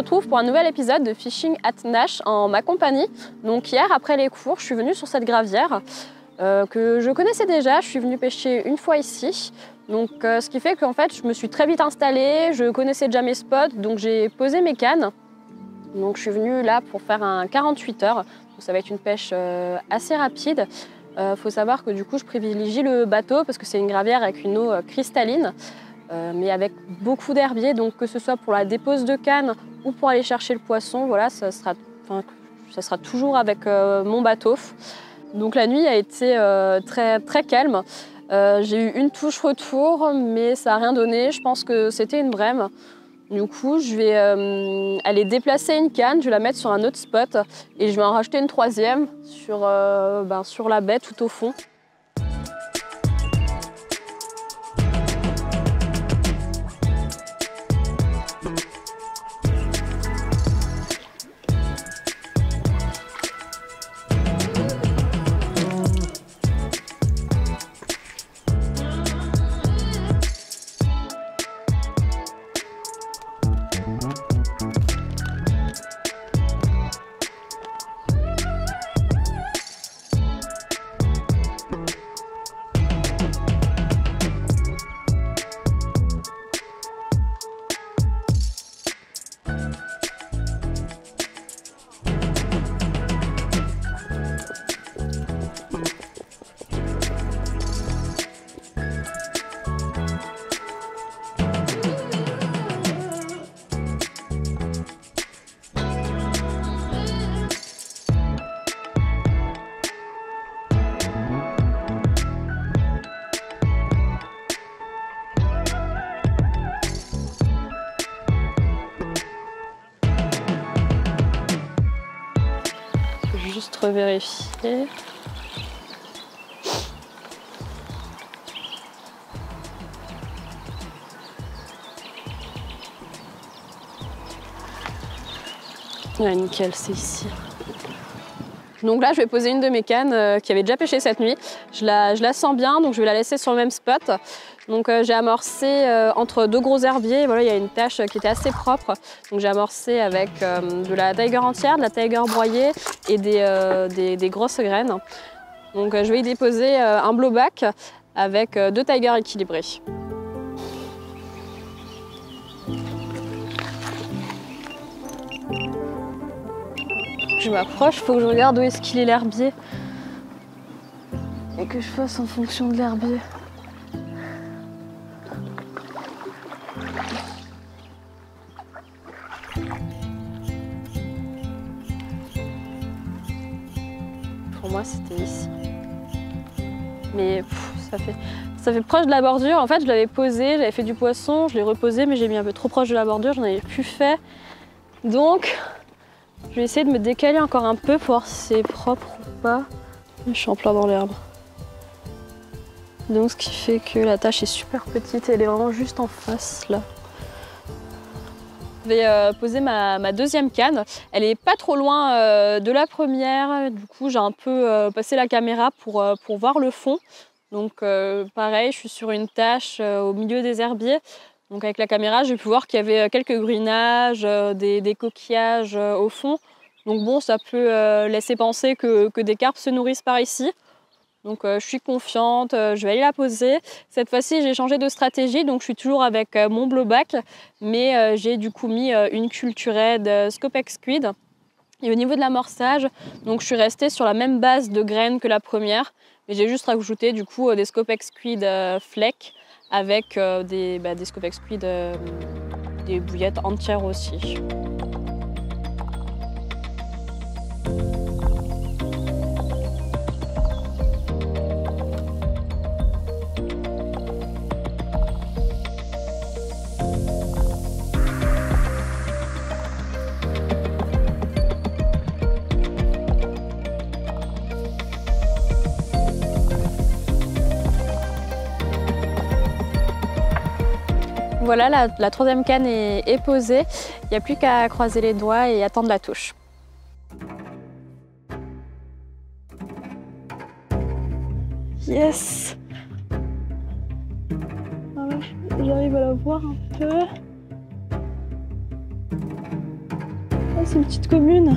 Retrouve pour un nouvel épisode de Fishing at Nash en ma compagnie. Donc hier, après les cours, je suis venue sur cette gravière euh, que je connaissais déjà. Je suis venue pêcher une fois ici. Donc euh, ce qui fait qu'en fait, je me suis très vite installée, je connaissais déjà mes spots, donc j'ai posé mes cannes. Donc je suis venue là pour faire un 48 heures. Ça va être une pêche euh, assez rapide. Il faut savoir que du coup, je privilégie le bateau parce que c'est une gravière avec une eau cristalline. Euh, mais avec beaucoup d'herbiers, donc que ce soit pour la dépose de canne ou pour aller chercher le poisson, voilà, ça sera, ça sera toujours avec euh, mon bateau. Donc la nuit a été euh, très, très calme. J'ai eu une touche retour, mais ça n'a rien donné. Je pense que c'était une brème. Du coup, je vais aller déplacer une canne, je vais la mettre sur un autre spot et je vais en racheter une troisième sur, ben, sur la baie tout au fond. Vérifier. Ouais, nickel, c'est ici. Donc là, je vais poser une de mes cannes euh, qui avait déjà pêché cette nuit. Je la, je la, sens bien, donc je vais la laisser sur le même spot. Donc euh, j'ai amorcé euh, entre deux gros herbiers. Voilà, il y a une tache qui était assez propre. Donc j'ai amorcé avec de la tiger entière, de la tiger broyée et des, des, grosses graines. Donc je vais y déposer un blowback avec deux tigers équilibrés. je m'approche, il faut que je regarde où est-ce qu'il est l'herbier. Et que je fasse en fonction de l'herbier. Ça fait, ça fait proche de la bordure. En fait, je l'avais posé, j'avais fait du poisson, je l'ai reposé, mais j'ai mis un peu trop proche de la bordure, j'en avais plus fait. Donc, je vais essayer de me décaler encore un peu pour voir si c'est propre ou pas. Je suis en plein dans l'herbe. Donc ce qui fait que la tâche est super petite, elle est vraiment juste en face là. Je vais euh, poser ma, deuxième canne. Elle est pas trop loin euh, de la première. Du coup, j'ai un peu euh, passé la caméra pour, pour voir le fond. Donc pareil, je suis sur une tâche au milieu des herbiers. Donc avec la caméra, j'ai pu voir qu'il y avait euh, quelques gruinages, euh, des, coquillages euh, au fond. Donc bon, ça peut laisser penser que, des carpes se nourrissent par ici. Donc je suis confiante, je vais aller la poser. Cette fois-ci, j'ai changé de stratégie, donc je suis toujours avec mon blowback, mais j'ai du coup mis une culturette Scopex Squid. Et au niveau de l'amorçage, donc je suis restée sur la même base de graines que la première, j'ai juste rajouté du coup des Scopex Squid Fleck avec euh, des, bah, scopex euh, des bouillettes entières aussi. Voilà, la, troisième canne est, posée. Il n'y a plus qu'à croiser les doigts et attendre la touche. Yes ah J'arrive à la voir un peu. Oh, c'est une petite commune.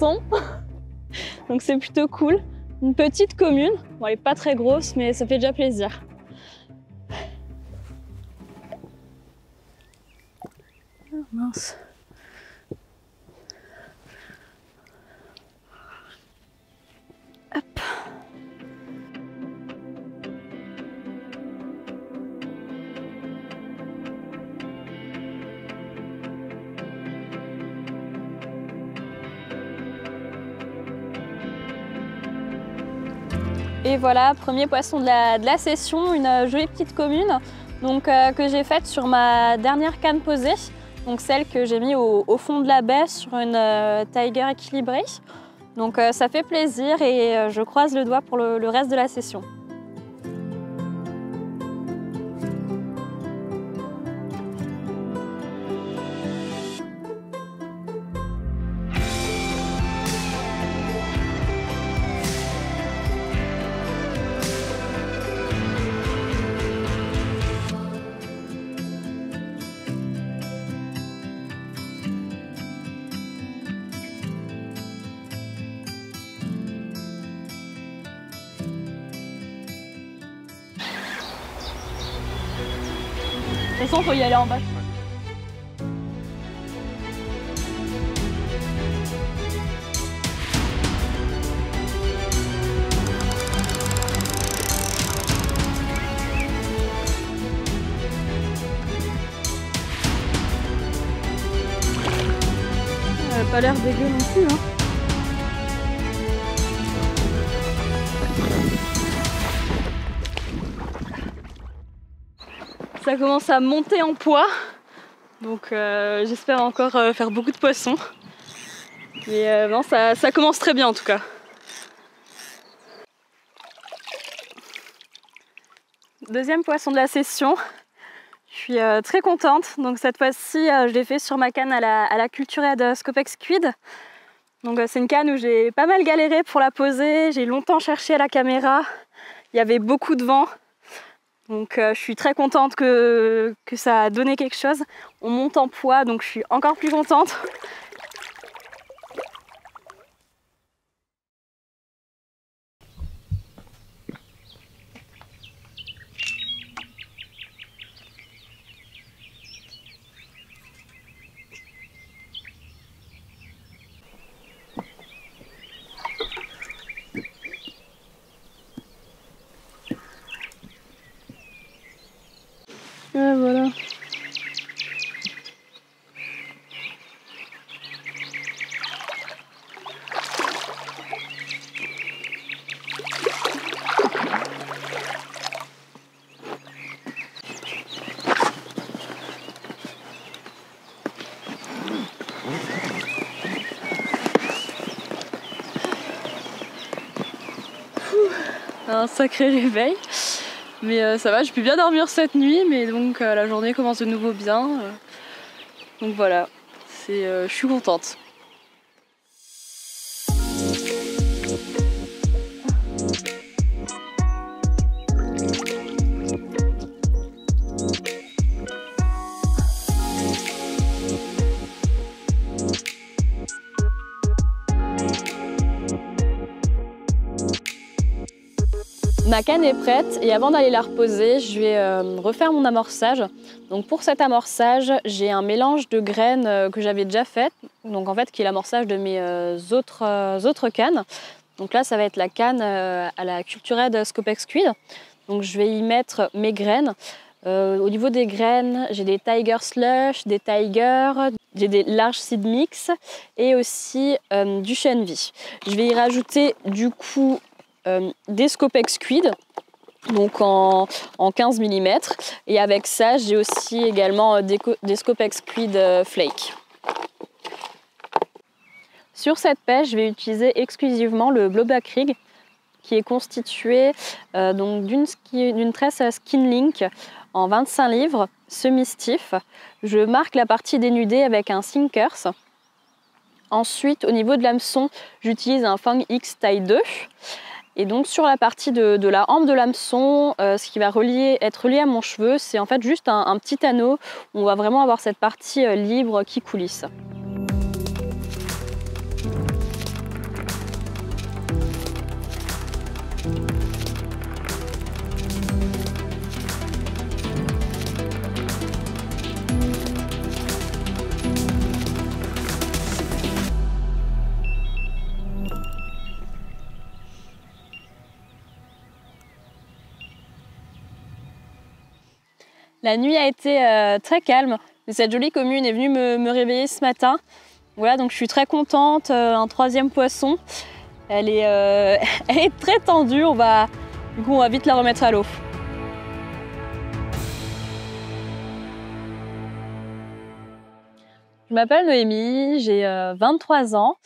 Donc c'est plutôt cool. Une petite commune. Elle n'est pas très grosse, mais ça fait déjà plaisir. Ah, Et voilà, premier poisson de la, session, une jolie petite commune euh, que j'ai faite sur ma dernière canne posée, donc celle que j'ai mis au, fond de la baie sur une euh, Tiger équilibrée. Donc euh, ça fait plaisir et je croise le doigt pour le reste de la session. Façon, faut y aller en bas. A pas l'air dégueu non plus. Hein. Commence à monter en poids. Donc euh, j'espère encore euh, faire beaucoup de poissons. Mais euh, non, ça, commence très bien en tout cas. Deuxième poisson de la session. Je suis euh, très contente. Donc cette fois-ci, je l'ai fait sur ma canne à la, à la Scopex Squid. Donc c'est une canne où j'ai pas mal galéré pour la poser. J'ai longtemps cherché à la caméra. Il y avait beaucoup de vent. Donc euh, je suis très contente que, que ça a donné quelque chose. On monte en poids, donc je suis encore plus contente. Sacré réveil. Mais euh, ça va, j'ai pu bien dormir cette nuit, mais donc euh, la journée commence de nouveau bien. euh. donc voilà, je suis contente. Ma canne est prête et avant d'aller la reposer, je vais euh, refaire mon amorçage. Donc pour cet amorçage, j'ai un mélange de graines euh, que j'avais déjà fait, donc en fait qui est l'amorçage de mes euh, autres, autres cannes. Donc là, ça va être la canne à la Cultured Scopex Squid. Donc je vais y mettre mes graines. Au niveau des graines, j'ai des Tiger Slush, des Tiger, j'ai des large seed mix et aussi du Shenvi. Je vais y rajouter du coup des Scopex Squid, donc en, en 15 mm. Et avec ça, j'ai aussi également euh, des, co- des Scopex Squid euh, Flake. Sur cette pêche, je vais utiliser exclusivement le Blowback Rig, qui est constitué d'une tresse Skin Link en 25 livres, semi-stiff. Je marque la partie dénudée avec un Sinkers. Ensuite, au niveau de l'hameçon, j'utilise un Fang X taille 2. Et donc sur la partie de, la hampe de l'hameçon, euh, ce qui va être relié à mon cheveu, c'est en fait juste un, un, petit anneau où on va vraiment avoir cette partie euh, libre qui coulisse. La nuit a été euh, très calme. Cette jolie commune est venue me, réveiller ce matin. Voilà, donc je suis très contente. Euh, un troisième poisson. Elle est, euh, est très tendue. On va, du coup, on va vite la remettre à l'eau. Je m'appelle Noémie, j'ai 23 ans.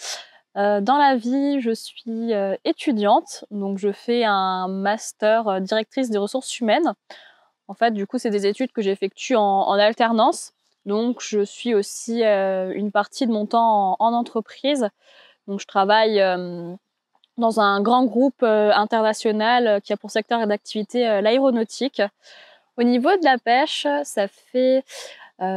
dans la vie, je suis étudiante, donc je fais un master directrice des ressources humaines. En fait, du coup, c'est des études que j'effectue en, alternance. Donc, je suis aussi euh, une partie de mon temps en, entreprise. Donc, je travaille euh, dans un grand groupe euh, international qui a pour secteur d'activité l'aéronautique. Au niveau de la pêche, ça fait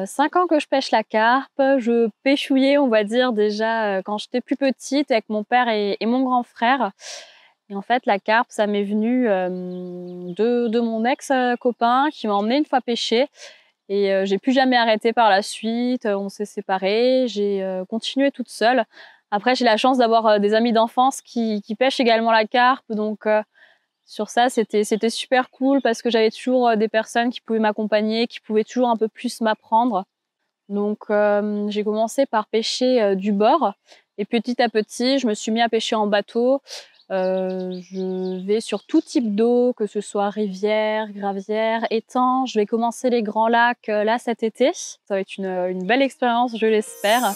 cinq ans que je pêche la carpe. Je pêchouillais, on va dire, déjà quand j'étais plus petite avec mon père et mon grand frère. Et en fait, la carpe, ça m'est venu de, mon ex-copain qui m'a emmené une fois pêcher. Et j'ai plus jamais arrêté par la suite. On s'est séparés. J'ai continué toute seule. Après, j'ai la chance d'avoir des amis d'enfance qui, pêchent également la carpe. Donc, sur ça, c'était super cool parce que j'avais toujours des personnes qui pouvaient m'accompagner, qui pouvaient toujours un peu plus m'apprendre. Donc, j'ai commencé par pêcher du bord. Et petit à petit, je me suis mis à pêcher en bateau. Euh, je vais sur tout type d'eau, que ce soit rivière, gravière, étang. Je vais commencer les grands lacs euh, là cet été. Ça va être une, une belle expérience, je l'espère.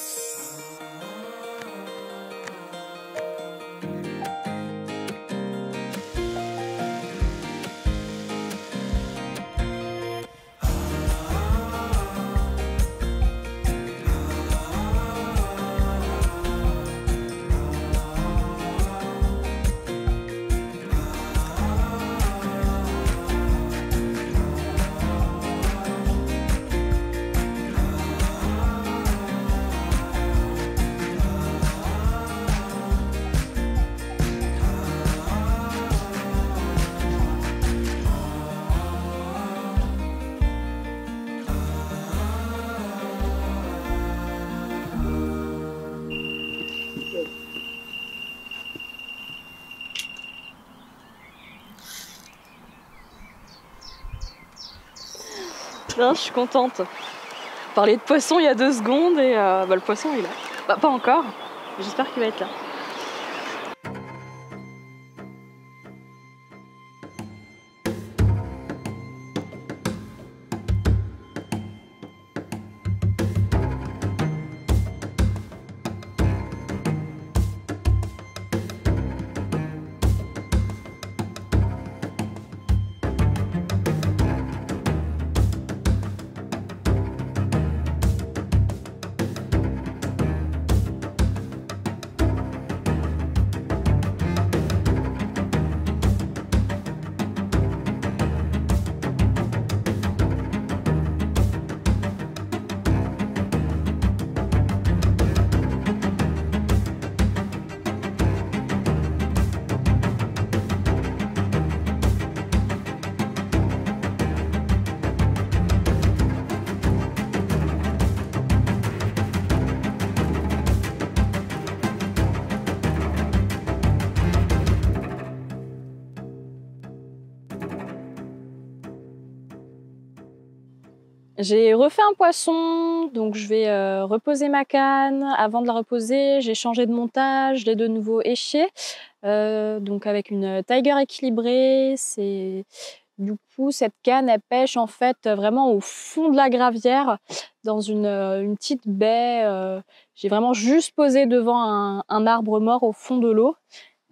Je suis contente. Parler de poisson il y a deux secondes et euh, bah, le poisson il est là. Bah, pas encore, j'espère qu'il va être là. J'ai refait un poisson, donc je vais euh, reposer ma canne. Avant de la reposer, j'ai changé de montage, je l'ai de nouveau éché, euh, donc avec une tiger équilibrée. C'est du coup cette canne, elle pêche en fait vraiment au fond de la gravière, dans une, une petite baie. Euh, j'ai vraiment juste posé devant un, arbre mort au fond de l'eau.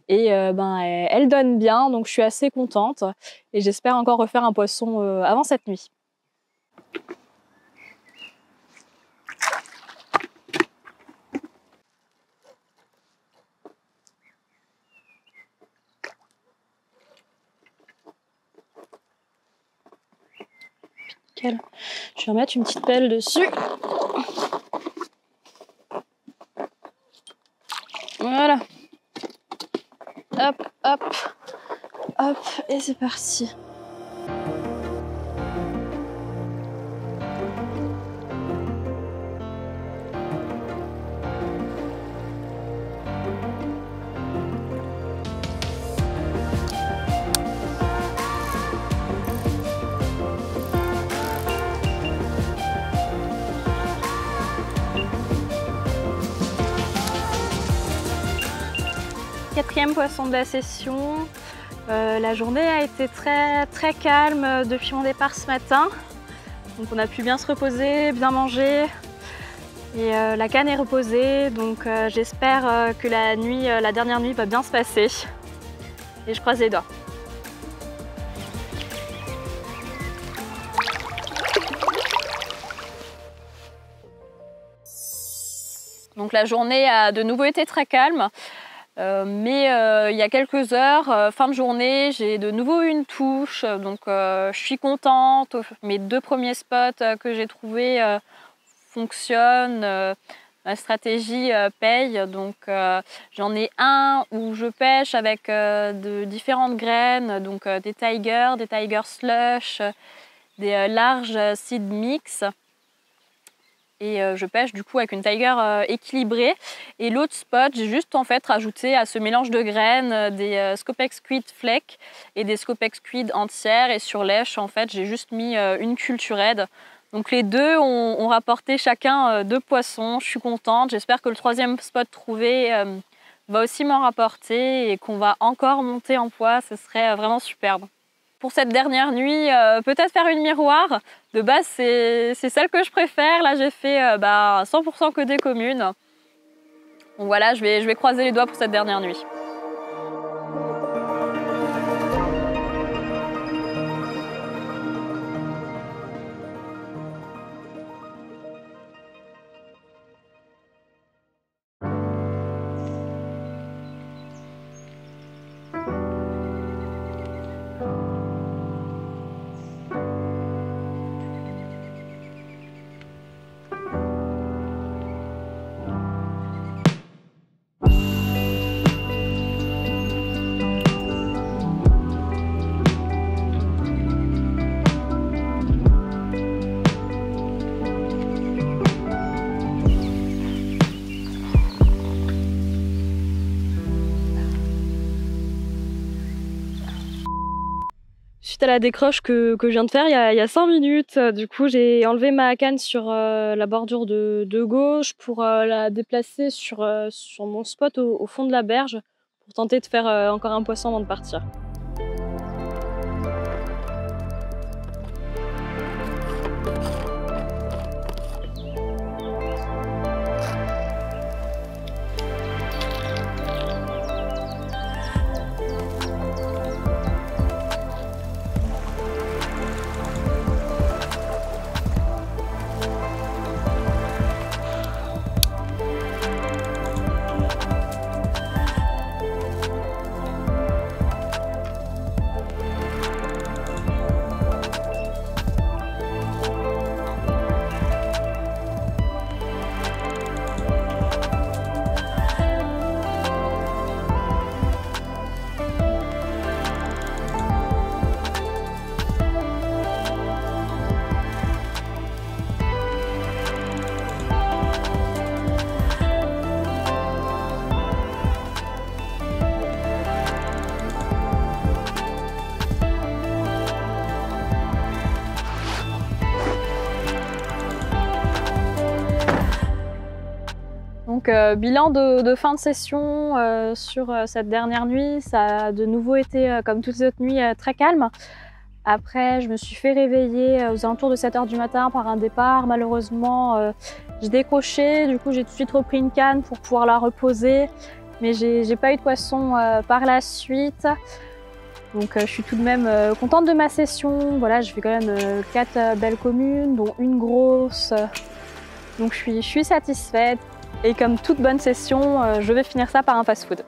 et ben, elle donne bien, donc je suis assez contente et j'espère encore refaire un poisson avant cette nuit. Je vais remettre une petite pelle dessus. Voilà. Hop, hop, hop, et c'est parti. Quatrième poisson de la session. Euh, la journée a été très, très calme depuis mon départ ce matin. Donc on a pu bien se reposer, bien manger. Et euh, la canne est reposée, donc euh, j'espère que la nuit, la dernière nuit va bien se passer. Et je croise les doigts. Donc la journée a de nouveau été très calme. Euh, mais euh, il y a quelques heures, euh, fin de journée, j'ai de nouveau une touche, donc je suis contente. Mes deux premiers spots que j'ai trouvés fonctionnent, ma stratégie paye. Donc j'en ai un où je pêche avec de différentes graines, donc des tigers, des tiger slush, des larges seed mix et euh, je pêche du coup avec une tiger euh, équilibrée. Et l'autre spot, j'ai juste en fait rajouté à ce mélange de graines euh, des Scopex Squid Fleck et des Scopex Squid entières. Et sur lèche, en fait, j'ai juste mis une culture aide. Donc les deux ont, rapporté chacun deux poissons. Je suis contente. J'espère que le troisième spot trouvé va aussi m'en rapporter et qu'on va encore monter en poids. Ce serait vraiment superbe. Cette dernière nuit, euh, peut-être faire une miroir. De base, c'est celle que je préfère. Là, j'ai fait 100% euh, bah, que des communes. Donc voilà, je vais croiser les doigts pour cette dernière nuit. Suite à la décroche que, je viens de faire il y a, 5 minutes, euh, du coup j'ai enlevé ma canne sur euh, la bordure de, gauche pour euh, la déplacer sur, sur mon spot au, fond de la berge pour tenter de faire encore un poisson avant de partir. Donc euh, bilan de, fin de session euh, sur euh, cette dernière nuit, ça a de nouveau été, comme toutes les autres nuits, très calme. Après, je me suis fait réveiller aux alentours de 7h du matin par un départ. Malheureusement, j'ai décroché, du coup j'ai tout de suite repris une canne pour pouvoir la reposer. Mais j'ai pas eu de poisson par la suite. Donc je suis tout de même contente de ma session. Voilà, j'ai fait quand même 4 belles communes, dont une grosse. Donc je suis satisfaite. Et comme toute bonne session, euh, je vais finir ça par un fast-food.